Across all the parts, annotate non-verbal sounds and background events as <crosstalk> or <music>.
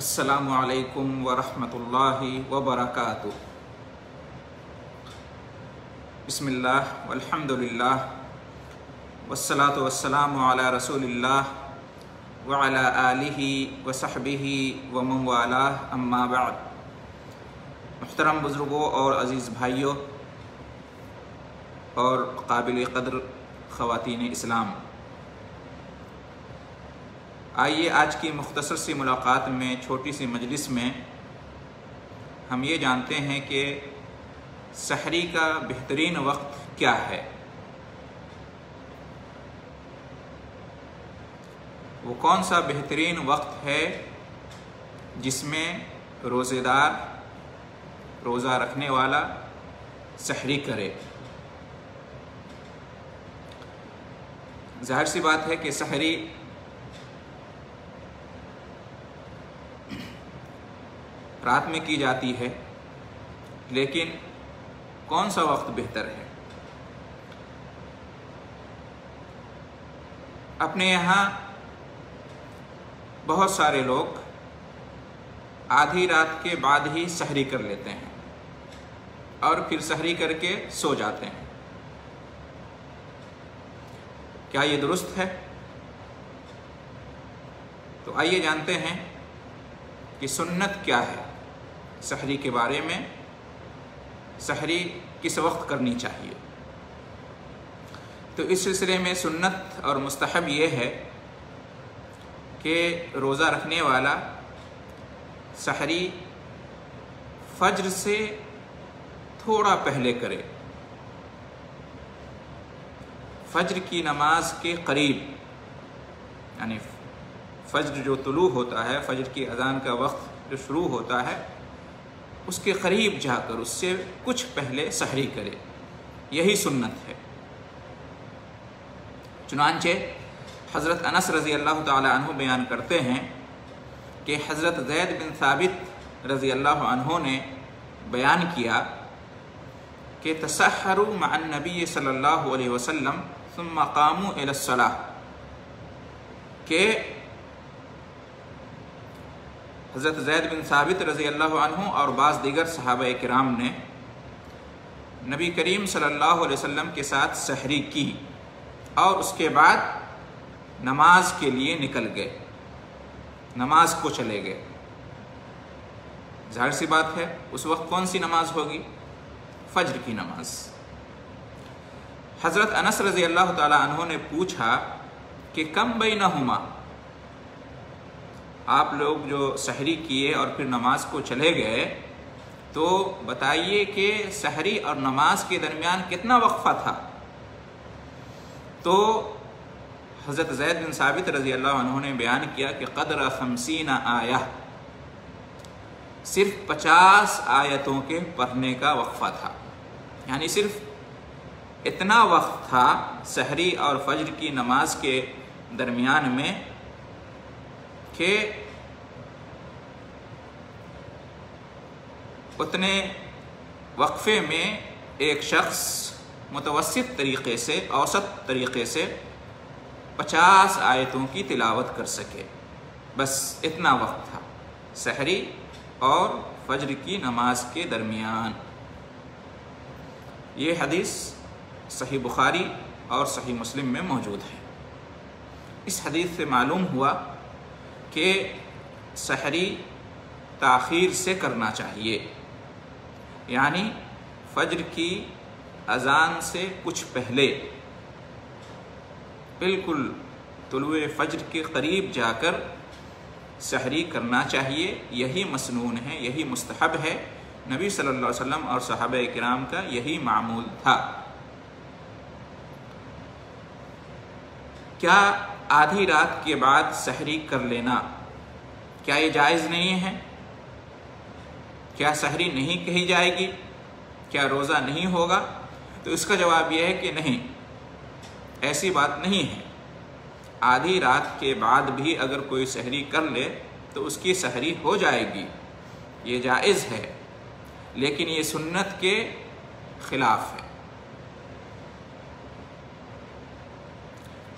असलकम वरहमतुल्लाहि वबरकातुह बिस्मिल्लाह वल्हम्दुलिल्लाह वस्सलातु वस्सलामु अला रसूलिल्लाह व अला आलिहि व सहबिहि व मन अम्मा बाद मुहतरम बुज़ुर्गों और अज़ीज़ भाइयों और काबिल कदर ख़वातीन इस्लाम आइए आज की मुख्तसर सी मुलाकात में, छोटी सी मजलिस में, हम ये जानते हैं कि सहरी का बेहतरीन वक्त क्या है। वो कौन सा बेहतरीन वक्त है जिसमें रोज़ेदार रोज़ा रखने वाला सहरी करे? ज़ाहिर सी बात है कि सहरी रात में की जाती है, लेकिन कौन सा वक्त बेहतर है? अपने यहाँ बहुत सारे लोग आधी रात के बाद ही सहरी कर लेते हैं और फिर सहरी करके सो जाते हैं। क्या ये दुरुस्त है? तो आइए जानते हैं कि सुन्नत क्या है। सहरी के बारे में सहरी किस वक्त करनी चाहिए? तो इस सिलसिले में सुन्नत और मुस्तहब ये है कि रोज़ा रखने वाला सहरी फज्र से थोड़ा पहले करे। फज्र की नमाज़ के करीब, यानी फज्र जो तुलू होता है, फज्र की अजान का वक्त जो शुरू होता है उसके करीब जाकर उससे कुछ पहले सहरी करे। यही सुन्नत है। चुनानचे हज़रत अनस रज़ी अल्लाह तु बयान करते हैं कि हज़रत जैद बिन साबित रज़ी अल्लाह ने बयान किया कि तसहरू मान नबी सल्लल्लाहु अलैहि के हज़रत जैद बिन साबित रज़ी अल्लाह और बाज़ दिगर सहाब कराम ने नबी करीम सल्लल्लाहु अलैहि वसल्लम के साथ सहरी की और उसके बाद नमाज़ के लिए निकल गए। नमाज़ को चले गए। ज़ाहिर सी बात है, उस वक्त कौन सी नमाज़ होगी? फज्र की नमाज़। हज़रत अनस रज़ी अल्लाह तु ने पूछा कि कम बई आप लोग जो सहरी किए और फिर नमाज़ को चले गए तो बताइए कि सहरी और नमाज़ के दरमियान कितना वक्फा था? तो हज़रत जैद बिन साबित रज़ी अल्लाह ने बयान किया कि कदर खमसीन आया। सिर्फ़ पचास आयतों के पढ़ने का वक्फा था। यानी सिर्फ़ इतना वक्त था सहरी और फज्र की नमाज़ के दरमियान में कि उतने वक्फे में एक शख्स मुतवसित तरीक़े से, औसत तरीक़े से पचास आयतों की तिलावत कर सके। बस इतना वक्त था, सहरी और फज्र की नमाज़ के दरमियान। ये हदीस सही बुखारी और सही मुस्लिम में मौजूद है। इस हदीस से मालूम हुआ कि सहरी ताख़ीर से करना चाहिए। यानी फज्र की अजान से कुछ पहले। बिल्कुल तुलु फज्र के करीब जाकर सहरी करना चाहिए। यही मसनून है, यही मुस्तहब है। नबी सल्लल्लाहु अलैहि वसल्लम और सहाब कराम का यही मामूल था। क्या आधी रात के बाद सहरी कर लेना। क्या ये जायज़ नहीं है? क्या सहरी नहीं कही जाएगी? क्या रोज़ा नहीं होगा? तो इसका जवाब यह है कि नहीं, ऐसी बात नहीं है। आधी रात के बाद भी अगर कोई सहरी कर ले तो उसकी सहरी हो जाएगी। ये जायज़ है। लेकिन ये सुन्नत के खिलाफ है।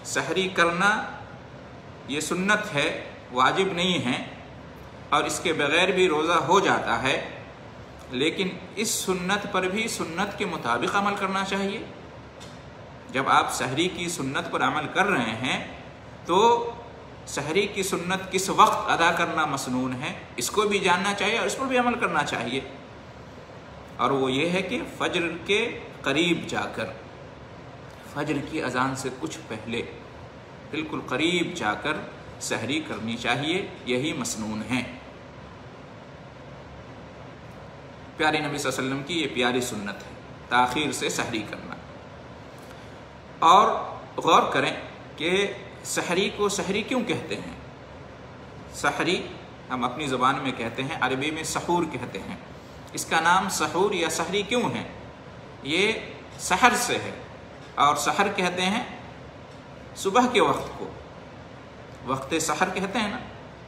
सहरी करना ये सुन्नत है, वाजिब नहीं है, और इसके बगैर भी रोज़ा हो जाता है, लेकिन इस सुन्नत पर भी सुन्नत के मुताबिक अमल करना चाहिए। जब आप सहरी की सुन्नत पर अमल कर रहे हैं तो सहरी की सुन्नत किस वक्त अदा करना मसनून है, इसको भी जानना चाहिए और इस पर भी अमल करना चाहिए। और वो ये है कि फजर के करीब जाकर फजर की अजान से कुछ पहले बिल्कुल करीब जाकर सहरी करनी चाहिए, यही मसनून है। प्यारे नबी वसल्लम की ये प्यारी सुन्नत है, ताखिर से सहरी करना। और गौर करें कि सहरी को सहरी क्यों कहते हैं? सहरी हम अपनी ज़बान में कहते हैं, अरबी में सहूर कहते हैं। इसका नाम सहूर या सहरी क्यों है? ये सहर से है। और सहर कहते हैं सुबह के वक्त को। वक्त सहर कहते हैं ना?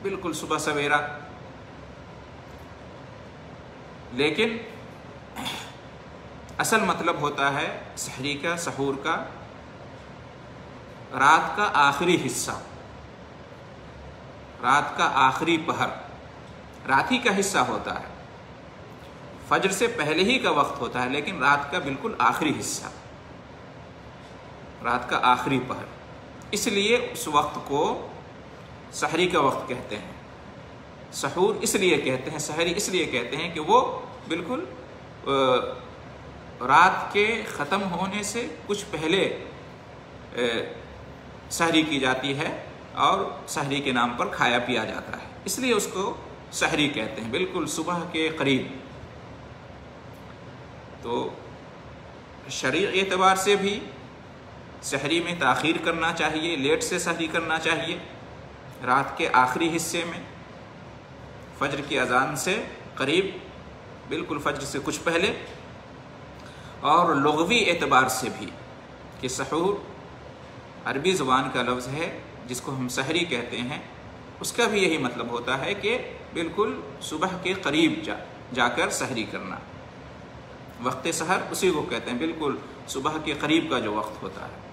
बिल्कुल सुबह सवेरा। लेकिन असल मतलब होता है सहरी का सहूर का, रात का आखिरी हिस्सा। रात का आखिरी पहर। रात ही का हिस्सा होता है। फजर से पहले ही का वक्त होता है, लेकिन रात का बिल्कुल आखिरी हिस्सा। रात का आखिरी पहर। इसलिए उस वक्त को सहरी का वक्त कहते हैं। सहूर इसलिए कहते हैं सहरी इसलिए कहते हैं कि वो बिल्कुल रात के ख़त्म होने से कुछ पहले सहरी की जाती है और सहरी के नाम पर खाया पिया जाता है। इसलिए उसको सहरी कहते हैं, बिल्कुल सुबह के करीब। तो शरीर एतबार से भी सहरी में ताख़ीर करना चाहिए, लेट से सहरी करना चाहिए, रात के आखिरी हिस्से में, फजर की अजान से करीब, बिल्कुल फजर से कुछ पहले, और लगवी एतबार से भी, कि सहूर अरबी ज़ुबान का लफ्ज़ है, जिसको हम सहरी कहते हैं, उसका भी यही मतलब होता है कि बिल्कुल सुबह के करीब जा, जाकर सहरी करना। वक्त सहर उसी को कहते हैं, बिल्कुल सुबह के करीब का जो वक्त होता है।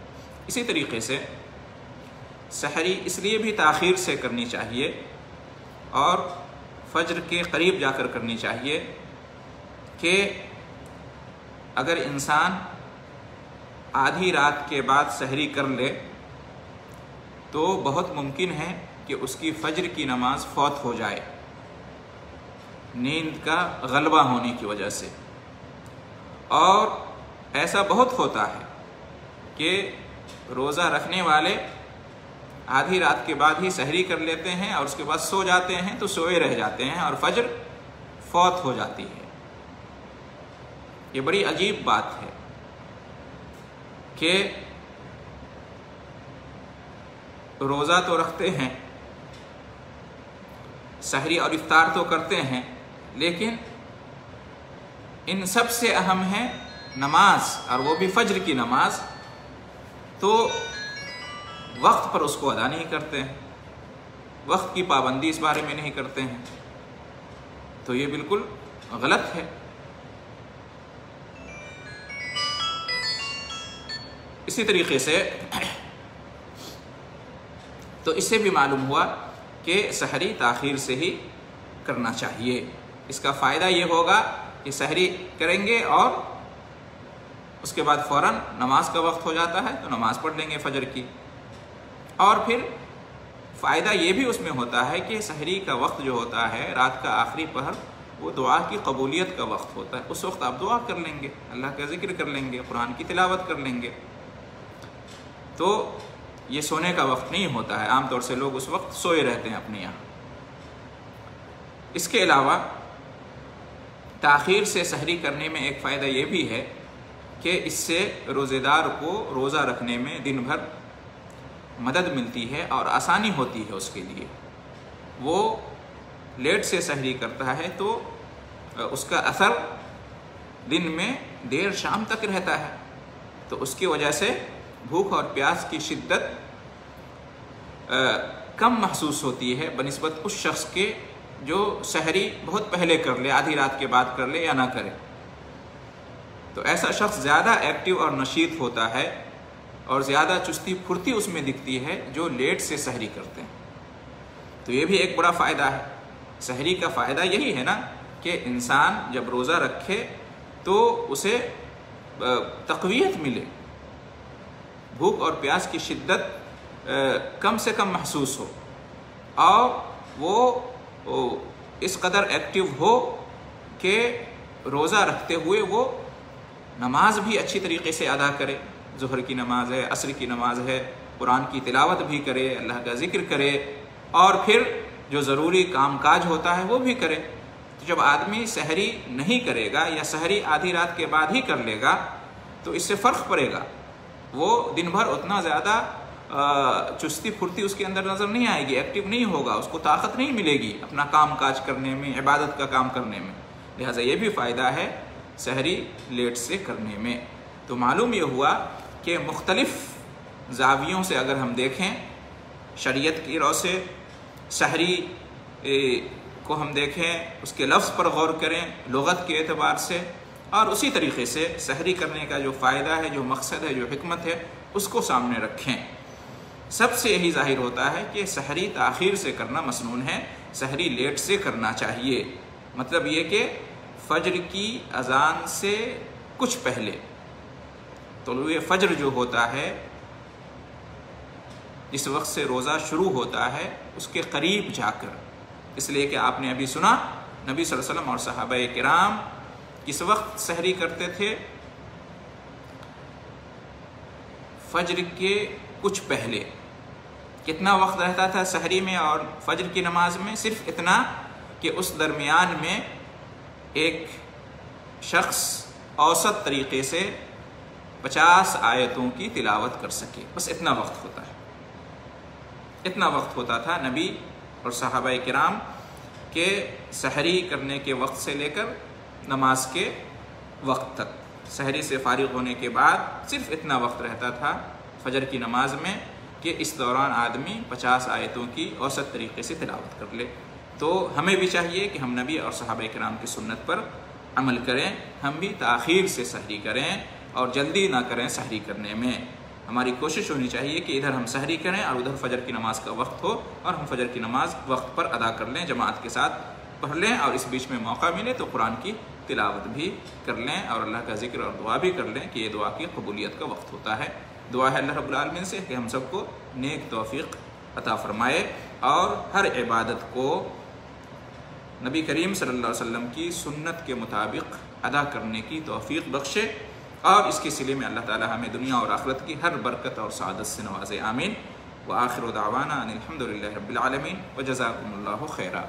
इसी तरीके से सहरी इसलिए भी ताख़ीर से करनी चाहिए और फजर के करीब जाकर करनी चाहिए कि अगर इंसान आधी रात के बाद सहरी कर ले तो बहुत मुमकिन है कि उसकी फजर की नमाज़ फौत हो जाए, नींद का गलबा होने की वजह से। और ऐसा बहुत होता है कि रोज़ा रखने वाले आधी रात के बाद ही सहरी कर लेते हैं और उसके बाद सो जाते हैं तो सोए रह जाते हैं और फजर फौत हो जाती है। ये बड़ी अजीब बात है कि रोज़ा तो रखते हैं, सहरी और इफ्तार तो करते हैं, लेकिन इन सबसे अहम है नमाज़, और वो भी फजर की नमाज़ तो वक्त पर उसको अदा नहीं करते हैं। वक्त की पाबंदी इस बारे में नहीं करते हैं। तो ये बिल्कुल गलत है। इसी तरीके से <clears throat> तो इससे भी मालूम हुआ कि सहरी ताखीर से ही करना चाहिए। इसका फ़ायदा ये होगा कि सहरी करेंगे और उसके बाद फ़ौर नमाज़ का वक्त हो जाता है तो नमाज़ पढ़ लेंगे फजर की। और फिर फ़ायदा ये भी उसमें होता है कि सहरी का वक्त जो होता है, रात का आखिरी पहर, वो दुआ की कबूलियत का वक्त होता है। उस वक्त आप दुआ कर लेंगे, अल्लाह का ज़िक्र कर लेंगे, कुरान की तिलावत कर लेंगे। तो ये सोने का वक्त नहीं होता है। आमतौर से लोग उस वक्त सोए रहते हैं अपने यहाँ। इसके अलावा ताखीर से सहरी करने में एक फ़ायदा ये भी है कि इससे रोज़ेदार को रोज़ा रखने में दिन भर मदद मिलती है और आसानी होती है उसके लिए। वो लेट से सहरी करता है तो उसका असर दिन में देर शाम तक रहता है। तो उसकी वजह से भूख और प्यास की शिद्दत कम महसूस होती है बनस्बत उस शख्स के जो सहरी बहुत पहले कर ले, आधी रात के बाद कर ले या ना करे। तो ऐसा शख्स ज़्यादा एक्टिव और नशीत होता है और ज़्यादा चुस्ती फुर्ती उसमें दिखती है जो लेट से सहरी करते हैं। तो ये भी एक बड़ा फ़ायदा है। सहरी का फ़ायदा यही है ना कि इंसान जब रोज़ा रखे तो उसे तकवीत मिले। भूख और प्यास की शिद्दत कम से कम महसूस हो और वो इस कदर एक्टिव हो कि रोज़ा रखते हुए वो नमाज़ भी अच्छी तरीके से अदा करे, जहर की नमाज़ है, असर की नमाज़ है, कुरान की तिलावत भी करे, अल्लाह का ज़िक्र करे, और फिर जो ज़रूरी काम काज होता है वो भी करे। तो जब आदमी सहरी नहीं करेगा या सहरी आधी रात के बाद ही कर लेगा तो इससे फ़र्क पड़ेगा। वो दिन भर उतना ज़्यादा चुस्ती फुर्ती उसके अंदर नज़र नहीं आएगी, एक्टिव नहीं होगा, उसको ताकत नहीं मिलेगी अपना काम काज करने में, इबादत का काम करने में। लिहाजा ये भी फ़ायदा है सहरी लेट से करने में। तो मालूम ये हुआ कि मुख्तलिफ़ जावियों से अगर हम देखें, शरीयत की रो से सहरी को हम देखें, उसके लफ्ज़ पर गौर करें, लगत के अतबार से, और उसी तरीके से सहरी करने का जो फ़ायदा है, जो मकसद है, जो हमत है, उसको सामने रखें। सबसे यही ज़ाहिर होता है कि सहरी तखिर से करना मसनून है सहरी लेट से करना चाहिए। मतलब ये कि फ़ज्र की अजान से कुछ पहले तो ये फ़ज्र जो होता है, जिस वक्त से रोज़ा शुरू होता है, उसके करीब जाकर। इसलिए कि आपने अभी सुना, नबी वसल्लम और साहब कराम किस वक्त सहरी करते थे? फज्र के कुछ पहले। कितना वक्त रहता था सहरी में और फजर की नमाज़ में? सिर्फ़ इतना कि उस दरमियान में एक शख्स औसत तरीके से पचास आयतों की तिलावत कर सके। बस इतना वक्त होता है। इतना वक्त होता था नबी और साहबा कराम के सहरी करने के वक्त से लेकर नमाज़ के वक्त तक। सहरी से फारिग होने के बाद सिर्फ़ इतना वक्त रहता था फजर की नमाज़ में कि इस दौरान आदमी पचास आयतों की औसत तरीके से तिलावत कर ले। तो हमें भी चाहिए कि हम नबी और साहब कराम की सुन्नत पर अमल करें, हम भी ताखीर से सहरी करें और जल्दी ना करें सहरी करने में। हमारी कोशिश होनी चाहिए कि इधर हम सहरी करें और उधर फजर की नमाज़ का वक्त हो और हम फजर की नमाज़ वक्त पर अदा कर लें, जमात के साथ पढ़ लें और इस बीच में मौका मिले तो कुरान की तिलावत भी कर लें और अल्लाह का ज़िक्र और दुआ भी कर लें कि ये दुआ की कबूलियत का वक्त होता है। दुआ है अल्लाह रबालमिन से कि हम सबको नेक तोफ़ी अता फ़रमाए और हर इबादत को नबी करीम सल्लल्लाहु अलैहि वसल्लम की सुन्नत के मुताबिक अदा करने की तोफ़ी बख्शे और इसके सिले में अल्लाह ताला हमें दुनिया और आखरत की हर बरकत और सादत से नवाज़, आमीन। व आखिर दावाना अनिलहमदिल्ला व जज़ाकम्ला खैरा।